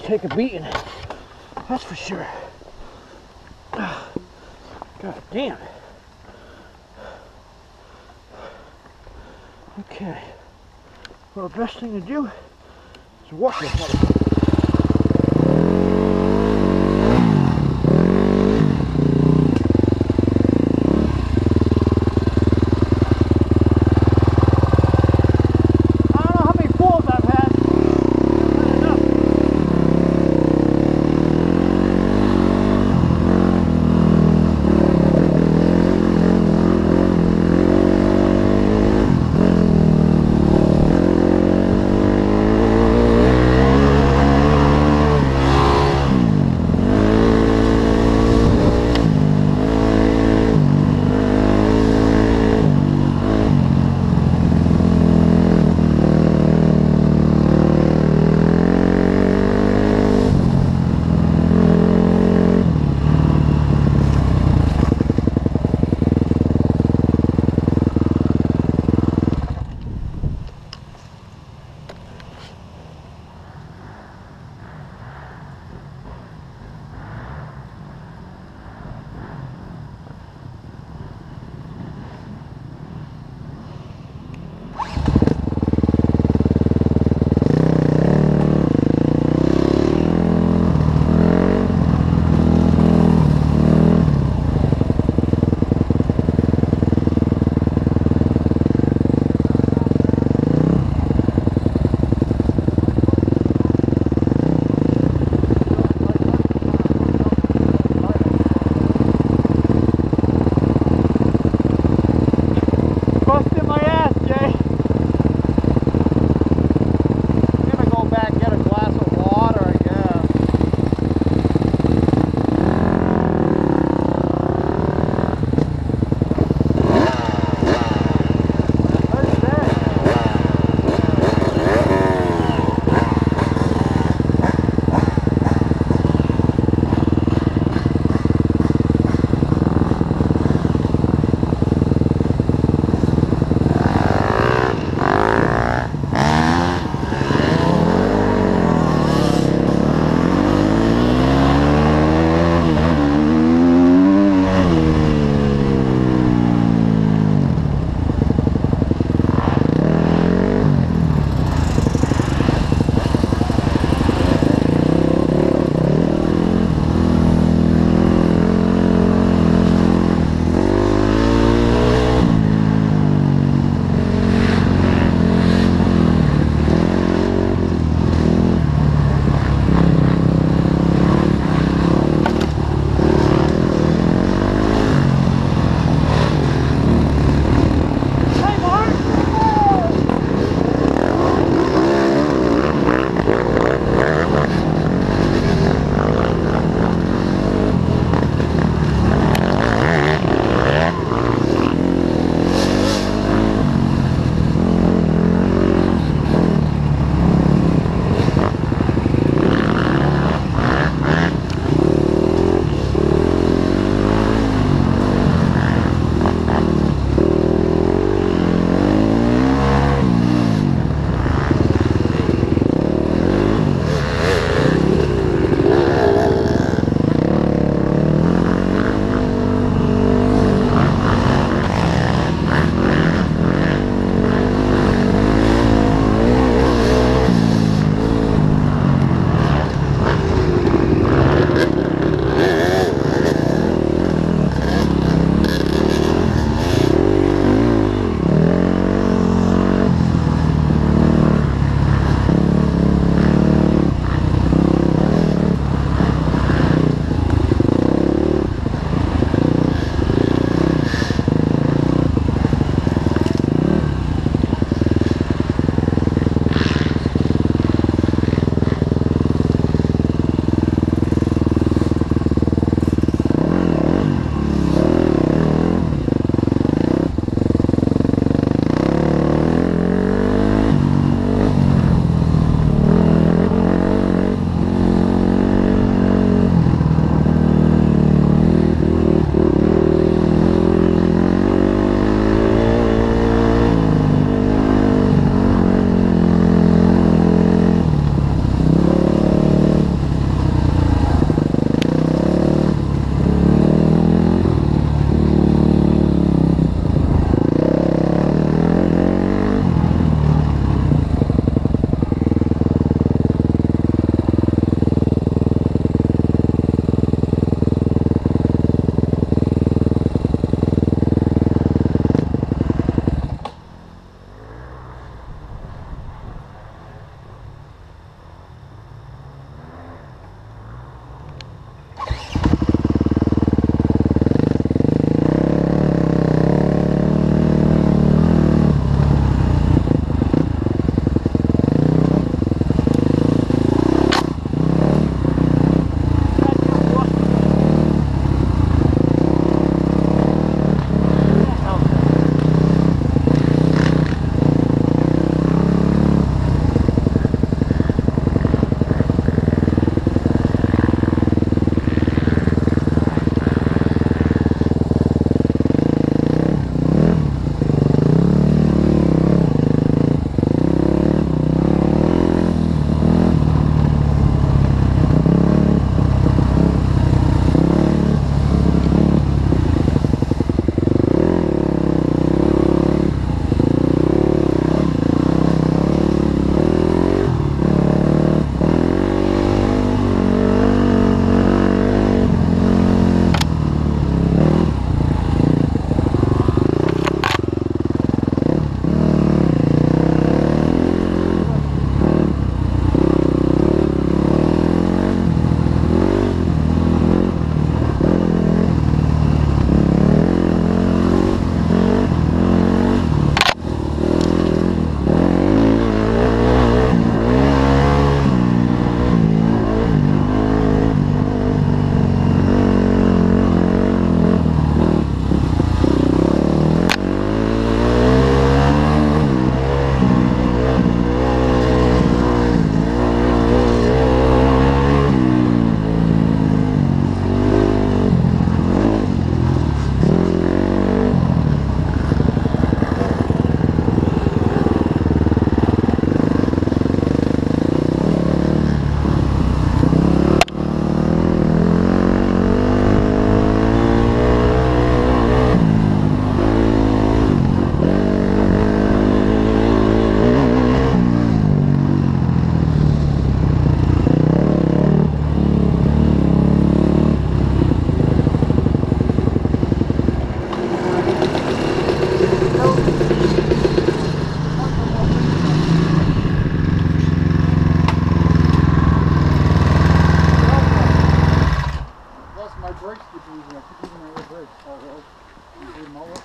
take a beating. That's for sure. God damn. Okay. Well, the best thing to do is walk this motherfucker.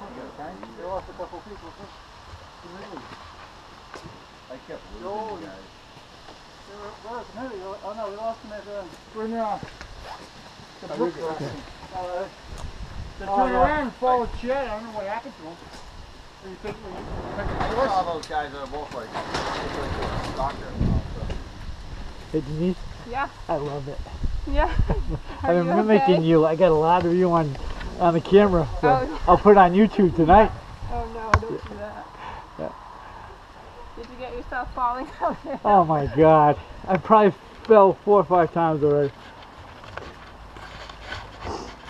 Okay? They lost a couple people. too. Really? I kept losing guys. They were, was Mary? Oh no, we lost them at uh, we're in uh, the brook crossing. Uh, they Oh, turned yeah. around and followed Chad. I don't know what happened to them. You think we I saw those guys that are both like, like doctors and all stuff. Hey Denise, Yeah, I love it. yeah. I've been you mimicking okay? you. I got a lot of you on on the camera, so Oh. I'll put it on YouTube tonight. Oh no, don't do that. Yeah. Did you get yourself falling out there? Oh my God, I probably fell four or five times already.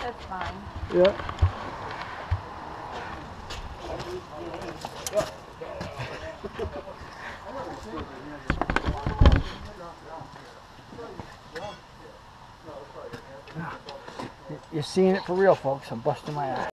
That's fine. Yeah. You're seeing it for real, folks. I'm busting my ass.